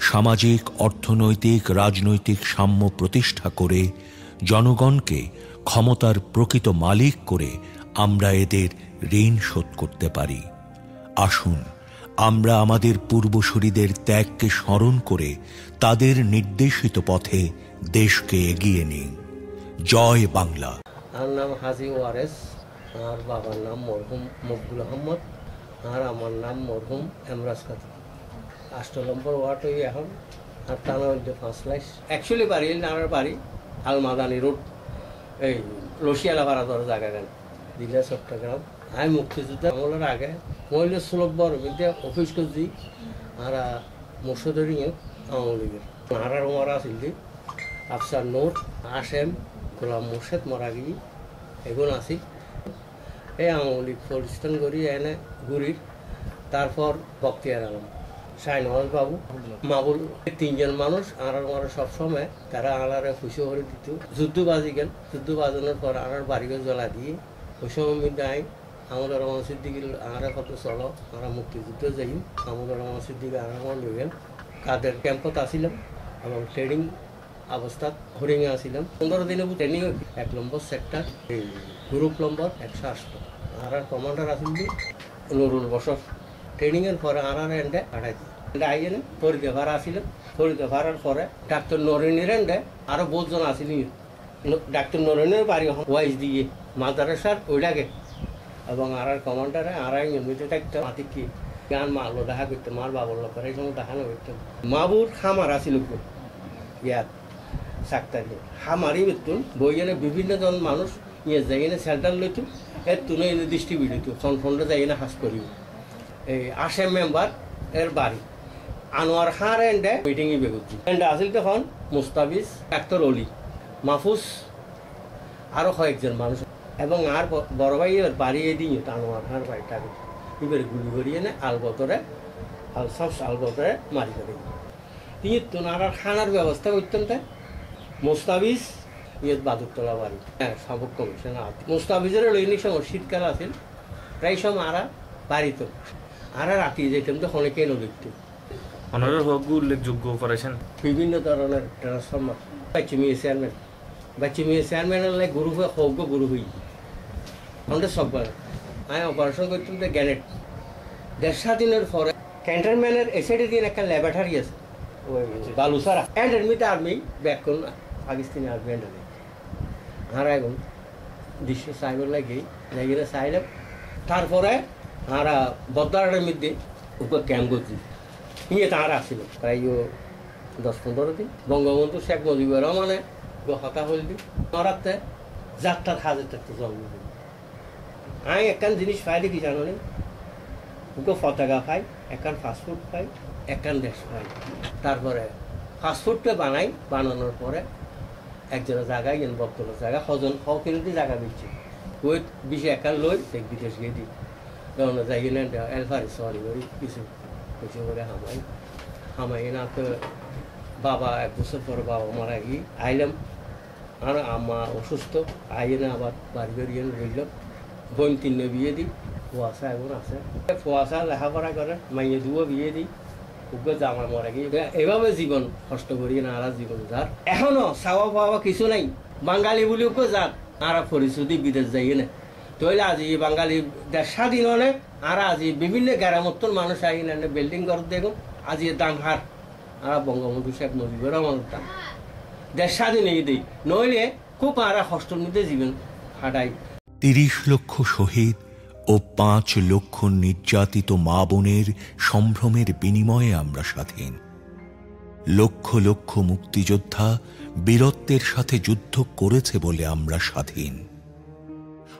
সামাজিক, অর্থনৈতিক, রাজনৈতিক সাম্য প্রতিষ্ঠা করে জনগণকে ক্ষমতার প্রকৃত মালিক করে আমরা এদের ঋণ শোধ করতে পারি। আসুন, আমরা আমাদের পূর্বসূরীদের ত্যাগকে স্মরণ করে তাদের নির্দেশিত পথে দেশকে এগিয়ে নিই। জয় বাংলা। আমার নাম হাজি ওয়ারেস, আর বাবার নাম মরহুম মকবুল আহমদ, আর আমার নাম মরহুম এমরাজ খাতুন আষ্ট নম্বর ওয়ার্ড ওই এখন, আর টানা মধ্যে পাঁচ লাইস অ্যাকচুয়ালি বাড়ি, নানার বাড়ি, আলমাদানি রোড, এই রশিয়ালা ভাড়া ধর জায়গা গান দিলে চট্টগ্রাম। আমি মুক্তিযুদ্ধ। আমলের আগে মহিলা সুলভ বড় অফিস করছি, আর মুর্শিদরিং আওয়ামী লীগের হারার মারা আছিল আফসার নোর, আসেম, গোলাম মুর্শেদ মরা গিয়ে এগুলো আছি। এই আওয়ামী লীগ প্রতিষ্ঠান করি, এনে ঘুরির তারপর বক্তিয়ার আলম। শাহিনওয়াজ বাবু মাবুল তিনজন মানুষ আনার মারা সবসময় তারা আনারে খুশি করে দিত। যুদ্ধ বাজি গেল। যুদ্ধ বাজানোর পর আনার বাড়িকে জ্বলা দিয়ে ওই সময় আই আমাদের রহমান সিদ্দিকি আনারা কত চলো, আমরা মুক্তিযুদ্ধ যাই। আমাদের রহমান সিদ্দিকি আনার গেল। কাদের ক্যাম্পত আসিলাম এবং ট্রেনিং অবস্থাত হরিঙে আসিলাম। পনেরো দিনে ট্রেনিং এক নম্বর সেক্টর গ্রুপ নম্বর একশো আটশো। আর কমান্ডার আসিল নুরুল বসর। ট্রেনিংয়ের পরে আর এন্ডে পাঠাই দিই আইয়েন ফরিদে ভাড়া আসিলেন ফরিদে ভাড়ার পরে ডাক্তার নরেনের এন্ডে আরও বহুজন আসিল ডাক্তার নরেনের বাড়ি ওয়াইজ দিয়ে মাদারেসার ওইটাকে এবং আর কমান্ডারে আর এমনিতে থাকতো মাতি কি? গান মারলো দেখা করতো মার বাবর লোকের এই সময় দেখানো করতো মাবুর খামার আসিল ইয়াত সাক্তারি হামারি মৃত্যুন বইয়েনে বিভিন্ন জন মানুষ ইয়ে যাই না সেন্টার লইতো এর তুনে এনে ডিস্ট্রিবিউট হইতো সনফন্ডে যাই না হাস করিব এই আসাম মেম্বার এর বাড়ি। আনোয়ার খান এন্ডে মিটিং ই বেগুজি এন্ডে আসিল তখন মুস্তাফিজ, ডাক্তার অলি, মাহফুজ আরও কয়েকজন মানুষ। এবং আর বড় ভাই এর বাড়ি এদিকে আনোয়ার খান বাড়িটাকে এবার গুলি করিয়ে নে আলবতরে আল সব আলবতরে মারি করে তিনি তোনার খানার ব্যবস্থা করতেন তাই মোস্তাবিজ ইয়ে বাদুরতলা বাড়ি। হ্যাঁ সাবক কমিশন আছে মোস্তাবিজের লইনি সময় শীতকাল আছিল। প্রায় সময় আরা বাড়িত। আরা রাতি যেতাম তো অনেকে নদীত অনারের হকু উল্লেখযোগ্য অপারেশন বিভিন্ন ধরনের ট্রান্সফর্মার বাচ্চিমিয়ে চেয়ারম্যান বাচ্চিমিয়ে চেয়ারম্যানের লাই গুরু হয়ে হক গুরু হই। আমাদের সববার। আমি অপারেশন করতাম তো গ্যানেট। দেড় দিনের পরে ক্যান্টনম্যানের এসিডি দিন একটা ল্যাবরেটারি আছে। ওই বালুসারা। অ্যান্ড এডমিট আর্মি ব্যাক করুন পাকিস্তানি আর্মি অ্যান্ড আর এখন দৃশ্য সাইবার লাগি লাগিয়ে চাইলাম তারপরে আর বদারের মধ্যে উপর ক্যাম্প করছি। নিয়ে তাঁরা আসছিল প্রায় দশ পনেরো দিন। বঙ্গবন্ধু শেখ মুজিবুর রহমানে হতা হলদি। নরাতে যাত্রার হাজার একটা জন্ম দিল। আমি একখান জিনিস পাই দেখি, জানো নি গো পতাকা পাই, একখান ফাস্টফুড পাই, একখান দেশ পাই। তারপরে ফাস্টফুডটা বানাই, বানানোর পরে একজনের জায়গায় গেন বক্তব্যের জায়গা হজন হকিলতি জায়গা দিচ্ছি। ওই বিষে একান লই, দেখ বিদেশ গিয়ে দিই। তখন যাই কিনে এলফারি কিছু কিছু করে হামাই হামাই না তো বাবা এক বছর পরে বাবা মারা গিয়ে আইলাম আর আমা অসুস্থ আইয়ে না আবার বাড়ি বেরিয়ে রইল বোন তিন বিয়ে দিই ফুয়াশা এখন আছে ফুয়াশা লেখাপড়া করে মাইয়ে দুও বিয়ে দিই উগ্র জামা মরে গিয়ে এভাবে জীবন কষ্ট করি না আর জীবন যার এখনও চাওয়া পাওয়া কিছু নাই বাঙালি বলি উগ্র যার আর পরিস্থিতি বিদেশ যাই না তৈলে আজি বাঙালি দেশ স্বাধীন হলে আর আজি বিভিন্ন গ্রামত্তর মানুষ আই না বিল্ডিং ঘর দেখুন। আজি দাম হার আর বঙ্গবন্ধু শেখ মুজিবুর রহমানের দাম। দেশ স্বাধীন এই দিই নইলে খুব আর হস্টের মধ্যে জীবন হাঁটাই তিরিশ লক্ষ শহীদ ও পাঁচ লক্ষ নির্যাতিত মা বোনের সম্ভ্রমের বিনিময়ে আমরা স্বাধীন। লক্ষ লক্ষ মুক্তিযোদ্ধা বীরত্বের সাথে যুদ্ধ করেছে বলে আমরা স্বাধীন।